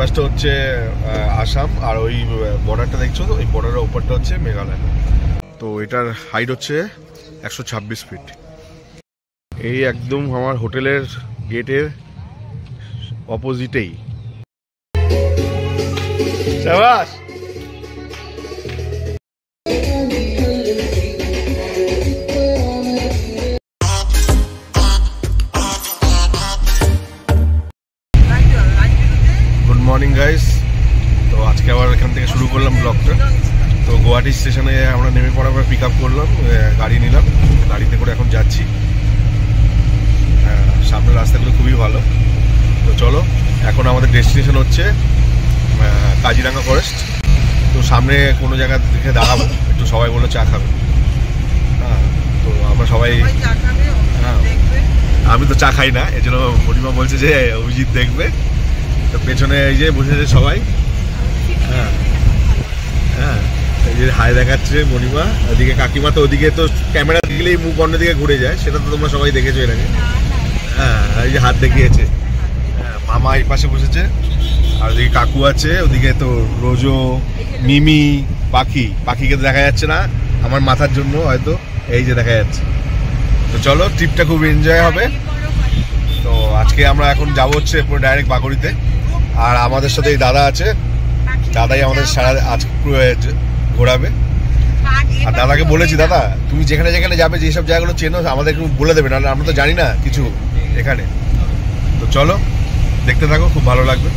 পাশটা হচ্ছে আসাম, আর ওই বর্ডারটা দেখছ তো? ওই বর্ডারের ওপরটা হচ্ছে মেঘালয়। তো এটার হাইট হচ্ছে একশো ছাব্বিশ ফিট এই একদম আমার হোটেলের গেটের অপোজিটেই শাবাশ মর্নিং গাইস তো আজকে আবার এখান থেকে শুরু করলাম ব্লগটা। তো গুয়াহাটি স্টেশনে আমরা নেমে পড়ার পর পিক আপ করলাম গাড়ি নিলাম। গাড়িতে করে এখন যাচ্ছি। সামনের রাস্তাগুলো খুবই ভালো। তো চলো এখন আমাদের ডেস্টিনেশন হচ্ছে কাজিরাঙ্গা ফরেস্ট তো সামনে কোনো জায়গা দেখে দাঁড়াবো একটু সবাই বলল চা খাবে। হ্যাঁ তো আমরা সবাই হ্যাঁ। আমি তো চা খাই না এই জন্য মণিমা বলছে যে অভিজিৎ দেখবে। তো পেছনে এই যে বসেছে সবাই। হ্যাঁ। হ্যাঁ। এই যে হাই দেখাচ্ছে মণিমা ওদিকে কাকিমা তো ওদিকে তো ক্যামেরা দিলেই মুখ অন্যদিকে ঘুরে যায় সেটা তো তোমরা সবাই দেখেছ এর আগে। হ্যাঁ এই যে হাত দেখিয়েছে। হ্যাঁ, মামা এই পাশে বসেছে আর ওদিকে কাকু আছে ওদিকে তো রোজো মিমি পাখি। পাখিকে তো দেখা যাচ্ছে না আমার মাথার জন্য হয়তো এই যে দেখা যাচ্ছে। তো চলো ট্রিপটা খুব এনজয় হবে। তো আজকে আমরা এখন যাব হচ্ছে পুরো ডাইরেক্ট বাগড়িতে। আর আমাদের সাথে দাদা আছে। দাদাই আমাদের সারা আজ ঘোরাবে। আর দাদাকে বলেছি, দাদা, তুমি যেখানে যেখানে যাবে যেসব জায়গাগুলো চেনো, আমাদের একটু বলে দেবে, নাহলে আমরা তো জানি না কিছু এখানে। তো চলো, দেখতে থাকো, খুব ভালো লাগবে।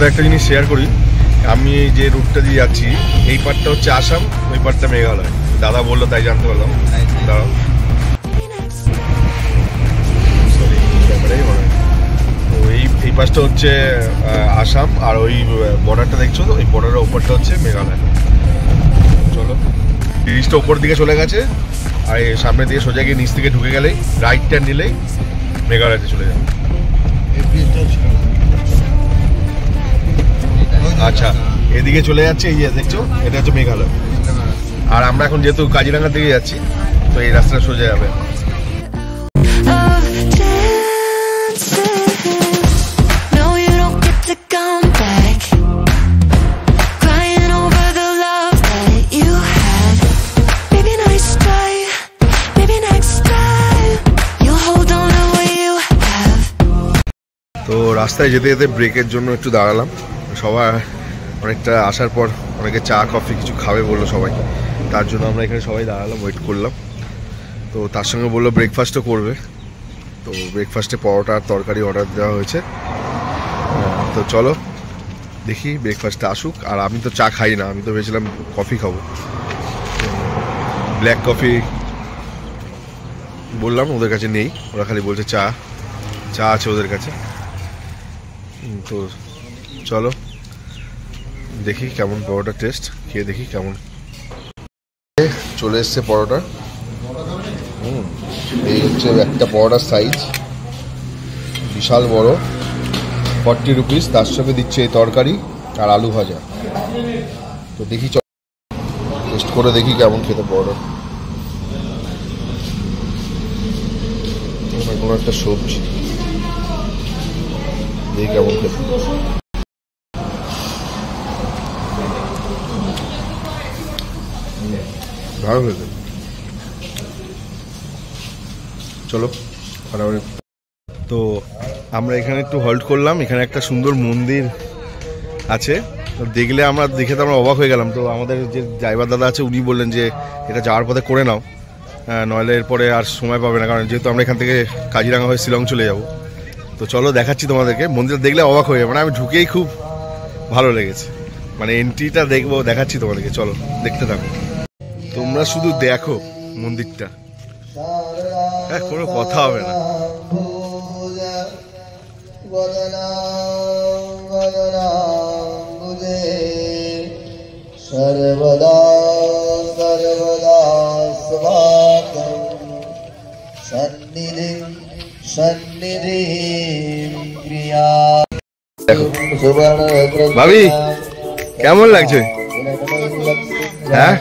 তোমাদের একটা জিনিস শেয়ার করি। আমি যে রুটটা দিয়ে যাচ্ছি, এই পার্টটা হচ্ছে আসাম, ওই পার্টটা মেঘালয়। দাদা বলল, তাই জানতে পারলাম। দাঁড়াও। তো এই এই পাশটা হচ্ছে আসাম, আর ওই বর্ডারটা দেখছ তো? ওই বর্ডারের ওপরটা হচ্ছে মেঘালয়। চলো। ব্রিজটা ওপর দিকে চলে গেছে, আর এই সামনের দিকে সোজা গিয়ে নিচ থেকে ঢুকে গেলেই রাইট টার্ন নিলেই মেঘালয়তে চলে যাবে। আচ্ছা এদিকে চলে যাচ্ছে, এই যে দেখছ, এটা হচ্ছে মেঘালয়। আর আমরা এখন যেহেতু কাজিরাঙ্গার দিকে যাচ্ছি, তো এই রাস্তাটা সোজা যাবে। তো রাস্তায় যেতে যেতে ব্রেকের জন্য একটু দাঁড়ালাম। সবার অনেকটা আসার পর অনেকে চা, কফি কিছু খাবে বলল সবাই। তার জন্য আমরা এখানে সবাই দাঁড়ালাম ওয়েট করলাম। তো তার সঙ্গে বলল ব্রেকফাস্টও করবে। তো ব্রেকফাস্টে পরোটা আর তরকারি অর্ডার দেওয়া হয়েছে। তো চলো, দেখি ব্রেকফাস্টে আসুক। আর আমি তো চা খাই না, আমি তো ভেবেছিলাম কফি খাব। ব্ল্যাক কফি বললাম, ওদের কাছে নেই। ওরা খালি বলছে চা চা আছে ওদের কাছে। তো চলো দেখি কেমন পরোটা টেস্ট খেয়ে দেখি কেমন। চলে এসছে পরোটা। হুম, এই হচ্ছে একটা পরোটার সাইজ বিশাল বড় ফর্টি রুপিস তার সঙ্গে দিচ্ছে এই তরকারি আর আলু ভাজা। তো দেখি টেস্ট করে দেখি কেমন খেতে পরোটা। কোনো একটা সবজি, দেখি কেমন খেতে। ভালো হয়ে হয়েছে চলো তো আমরা এখানে একটু হল্ট করলাম, এখানে একটা সুন্দর মন্দির আছে। দেখলে আমরা, দেখে তো আমরা অবাক হয়ে গেলাম। তো আমাদের যে ড্রাইভার দাদা আছে, উনি বললেন যে এটা যাওয়ার পথে করে নাও। নইলে এরপরে আর সময় পাবে না, কারণ যেহেতু আমরা এখান থেকে কাজিরাঙ্গা হয়ে শিলং চলে যাব। তো চলো, দেখাচ্ছি তোমাদেরকে। মন্দিরটা দেখলে অবাক হয়ে যাবে। মানে আমি ঢুকেই খুব ভালো লেগেছে। মানে এন্ট্রিটা দেখব, দেখাচ্ছি তোমাদেরকে। চলো, দেখতে থাকো। তোমরা শুধু দেখো মন্দিরটা। হ্যাঁ কোনো কথা হবে না। সর্বদা সর্বদা ভাবি কেমন লাগছে? হ্যাঁ?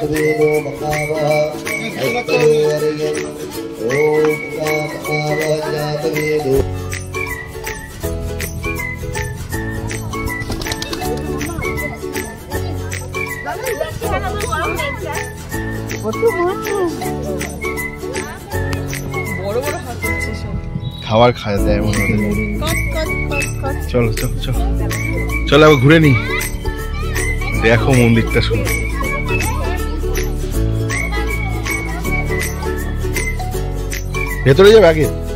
খাবার খায়, দেয় মনে চলো চলো চলো। চলো, আবার ঘুরে নি। দেখো মন্দিরটা শুনো। ভেতরে যাবে আগে হ্যাঁ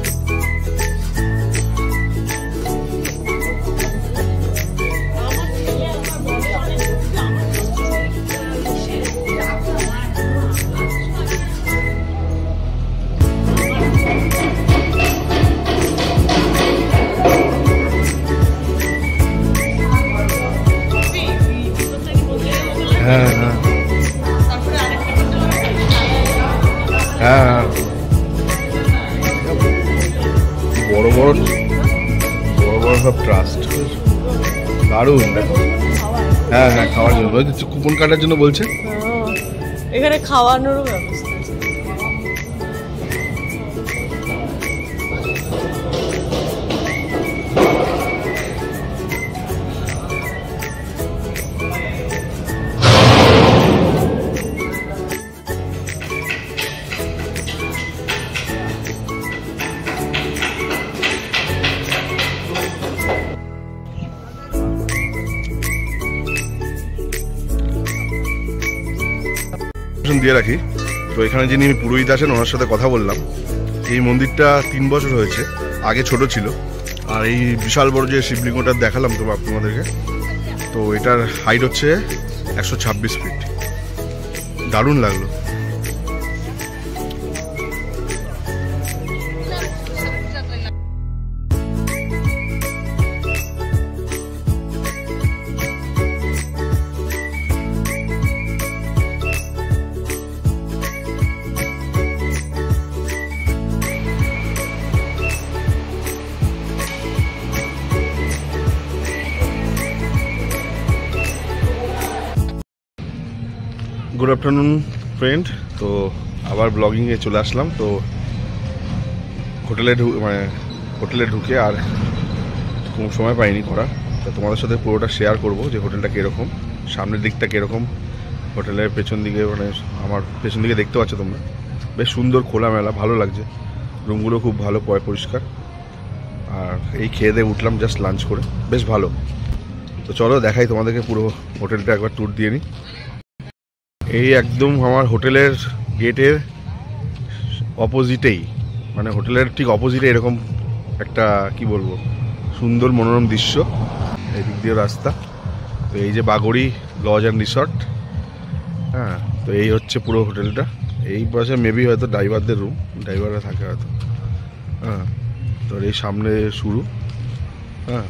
হ্যাঁ খাওয়ার জন্য। কুপন কাটার জন্য বলছে? এখানে খাওয়ানোর ব্যবস্থা। দিয়ে রাখি। তো এখানে যিনি পুরোহিত আছেন, ওনার সাথে কথা বললাম। এই মন্দিরটা তিন বছর হয়েছে, আগে ছোট ছিল। আর এই বিশাল বড় যে শিবলিঙ্গটা দেখালাম তো তোমাদেরকে তো এটার হাইট হচ্ছে একশো ছাব্বিশ ফিট দারুণ লাগল। আফটারনুন ফ্রেন্ড তো আবার ব্লগিংয়ে চলে আসলাম। তো হোটেলে মানে হোটেলে ঢুকে আর কোনো সময় পাইনি করা তো তোমাদের সাথে পুরোটা শেয়ার করব যে হোটেলটা কীরকম, সামনের দিকটা কীরকম, হোটেলের পেছন দিকে মানে আমার পেছন দিকে দেখতে পাচ্ছ তোমরা। বেশ সুন্দর খোলামেলা, ভালো লাগছে। রুমগুলো খুব ভালো, পয় পরিষ্কার। আর এই খেয়ে দিয়ে উঠলাম জাস্ট লাঞ্চ করে। বেশ ভালো। তো চলো দেখাই তোমাদেরকে পুরো হোটেলটা একবার ট্যুর দিয়ে নিই। এই একদম আমার হোটেলের গেটের অপোজিটেই। মানে হোটেলের ঠিক অপোজিটে এরকম একটা, কি বলব, সুন্দর মনোরম দৃশ্য। এই দিক দিয়ে রাস্তা। তো এই যে বাগড়ি লজ অ্যান্ড রিসর্ট। হ্যাঁ তো এই হচ্ছে পুরো হোটেলটা। এই পাশে মেবি হয়তো ড্রাইভারদের রুম ড্রাইভাররা থাকে হয়তো। হ্যাঁ তো এই সামনে শুরু। হ্যাঁ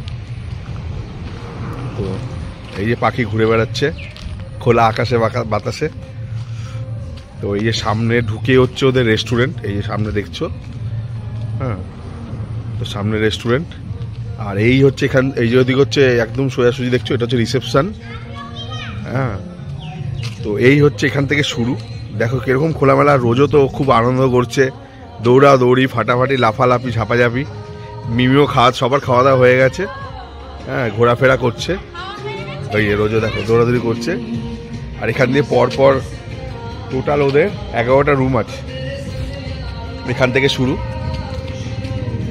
তো এই যে পাখি ঘুরে বেড়াচ্ছে। খোলা আকাশে বাতাসে। তো এই যে সামনে ঢুকে হচ্ছে ওদের রেস্টুরেন্ট এই যে সামনে দেখছ? হ্যাঁ তো সামনে রেস্টুরেন্ট আর এই হচ্ছে এখান, এই যে ওদিক হচ্ছে একদম সোজাসুজি দেখছ? এটা হচ্ছে রিসেপশন হ্যাঁ তো এই হচ্ছে এখান থেকে শুরু। দেখো কীরকম খোলামেলা, রোজও তো খুব আনন্দ করছে। দৌড়া দৌড়ি ফাটাফাটি, লাফালাফি, ঝাপাঝাপি। মিমিও খাওয়া, সবার খাওয়া দাওয়া হয়ে গেছে। হ্যাঁ ঘোরাফেরা করছে। ওই রোজও দেখো, দৌড়াদৌড়ি করছে। আর এখান দিয়ে পর পর টোটাল ওদের এগারোটা রুম আছে। এখান থেকে শুরু।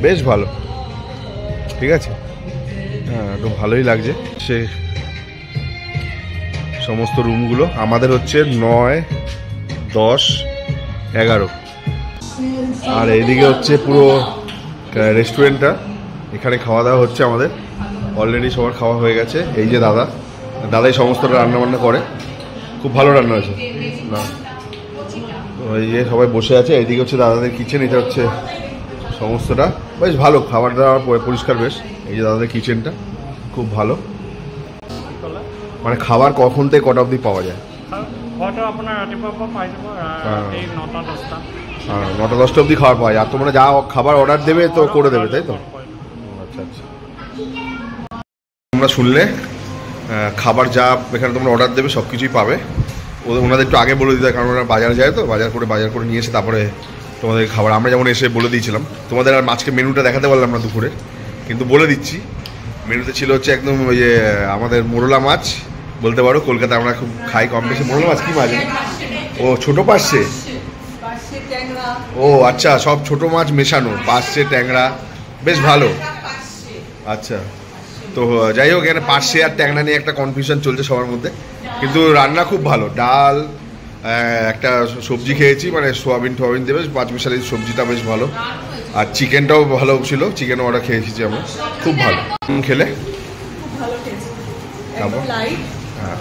বেশ ভালো। ঠিক আছে? হ্যাঁ তো ভালোই লাগছে। সে সমস্ত রুমগুলো আমাদের হচ্ছে নয়, দশ, এগারো। আর এইদিকে হচ্ছে পুরো রেস্টুরেন্টটা এখানে খাওয়া দাওয়া হচ্ছে আমাদের। অলরেডি সবার খাওয়া হয়ে গেছে। এই যে দাদা। দাদাই সমস্তটা রান্নাবান্না করে। খুব ভালো রান্না হয়েছে। না। এই যে সবাই বসে আছে এইদিকে হচ্ছে দাদাদের কিচেন এটা হচ্ছে সমস্তটা। বেশ ভালো খাবার দাবার পরিষ্কার বেশ। এই যে দাদাদের কিচেনটা খুব ভালো। মানে খাবার কখন থেকে কটা অবধি পাওয়া যায়? অঁ। ৰাতি নটা দশটা। অবধি খাবার পাওয়া যায়। আর তোমরা যা খাবার অর্ডার দেবে তো করে দেবে তাই তো? আচ্ছা আচ্ছা। তোমরা শুনলে খাবার যা এখানে তোমরা অর্ডার দেবে সব কিছুই পাবে। ওদের ওনাদের একটু আগে বলে দিতে, কারণ ওরা বাজার যায় তো, বাজার করে বাজার করে নিয়ে এসে তারপরে তোমাদের খাবার। আমরা যেমন এসে বলে দিয়েছিলাম, তোমাদের আর আজকে মেনুটা দেখাতে পারলাম না দুপুরে, কিন্তু বলে দিচ্ছি। মেনুতে ছিল হচ্ছে একদম ওই যে, আমাদের মোরলা মাছ, বলতে পারো, কলকাতায় আমরা খুব খাই কম বেশি। মোরলা মাছ কী মাছ? ও, ছোট পার্সে ও আচ্ছা সব ছোট মাছ মেশানো পার্সে ট্যাংরা, বেশ ভালো। আচ্ছা। তো যাই হোক এখানে পার্সে আর ট্যাংরা নিয়ে একটা কনফিউশন চলছে সবার মধ্যে। কিন্তু রান্না খুব ভালো। ডাল একটা সবজি খেয়েছি মানে সোয়াবিন টোয়াবিন দেবে পাঁচ মিশালি সবজিটা বেশ ভালো। আর চিকেনটাও ভালো ছিল চিকেন অর্ডার খেয়েছি আমরা। খুব ভালো। খেলে? হ্যাঁ।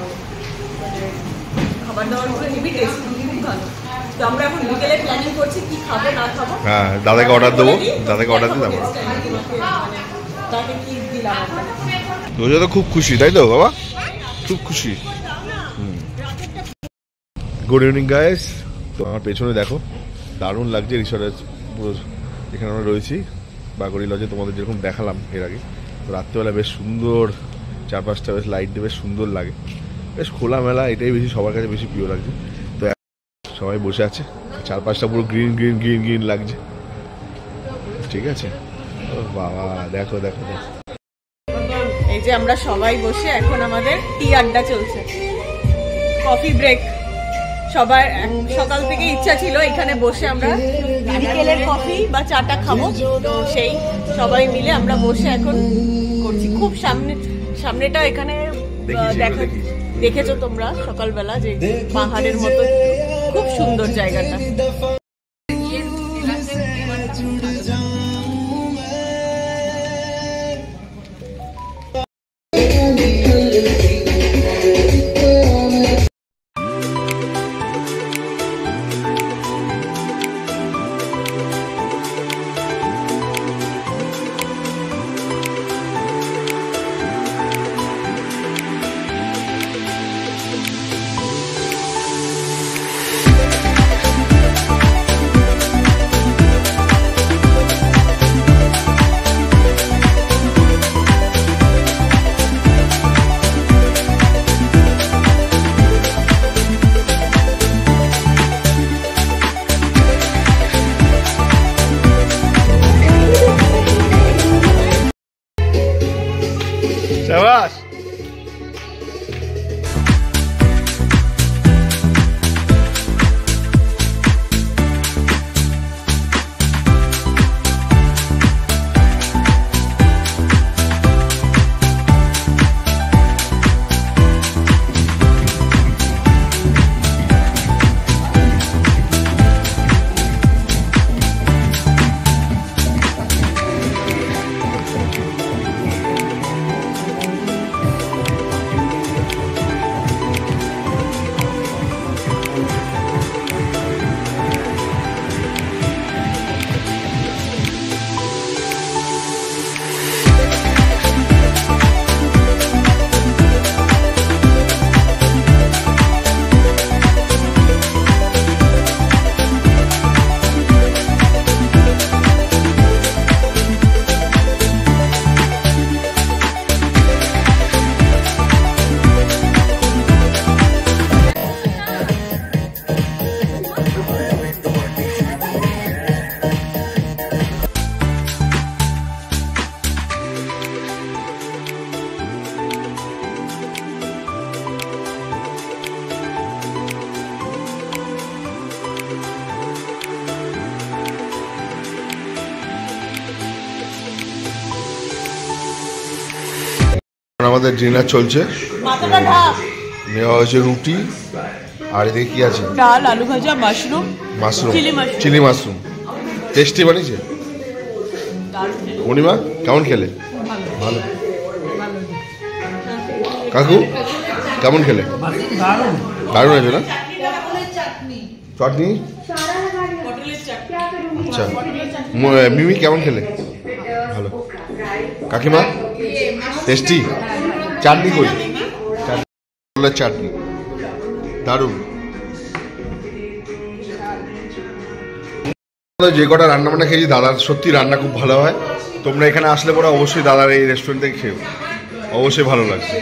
খাবার দাবারগুলো হেভি টেস্ট খুব ভালো। তো আমরা এখন বিকেলে প্ল্যানিং করছি কি খাব না খাব। হ্যাঁ দাদাকে অর্ডার দেবো। দাদাকে অর্ডার দিয়ে দেবো। দিলাম। তো খুব খুশি, তাই তো, বাবা? খুব খুশি। গুড ইভিনিং গাইস তো আমার পেছনে দেখো, দারুণ লাগছে রিসর্টের পুরো এখানে আমরা রয়েছি। বাগড়ি লজে তোমাদের যেরকম দেখালাম এর আগে। রাত্রেবেলা বেশ সুন্দর, চারপাশটা বেশ লাইট দিয়ে বেশ সুন্দর লাগে। বেশ খোলামেলা, এটাই বেশি সবার কাছে বেশি প্রিয় লাগছে। তো সবাই বসে আছে, চারপাশটা পুরো গ্রিন গ্রিন গ্রিন গ্রিন লাগছে। ঠিক আছে? ও বাবা, দেখো দেখো দেখো। যে আমরা সবাই বসে এখন আমাদের টি আড্ডা চলছে। Coffee break. সবার সকাল থেকে ইচ্ছা ছিল এখানে বসে আমরা বিকেলের কফি বা চাটা খাব। তো সেই সবাই মিলে আমরা বসে এখন করছি। খুব সামনে সামনেটা এখানে দেখা দেখেছ তোমরা সকালবেলা যে পাহাড়ের মতো। খুব সুন্দর জায়গাটা। আমাদের ডিনার চলছে। নেওয়া হয়েছে রুটি। আর এদিকে কি আছে? ডাল আলু ভাজা mushroom. Mushroom. Chilli mushroom. Tasty বানিয়েছে? পূর্ণিমা কেমন খেলে? ভালো। কাকু কেমন খেলে? দারুণ। হয়েছে না? চাটনি। আচ্ছা। মিমি কেমন খেলে? ভালো। কাকিমা? টেস্টি? চাটনি করি। চাটনি। চাটনি। দারুণ। যে কটা রান্না বান্না খেয়েছি দাদার সত্যি রান্না খুব ভালো হয়। তোমরা এখানে আসলে পরে অবশ্যই দাদার এই রেস্টুরেন্ট থেকে খেয়েও। অবশ্যই ভালো লাগছে।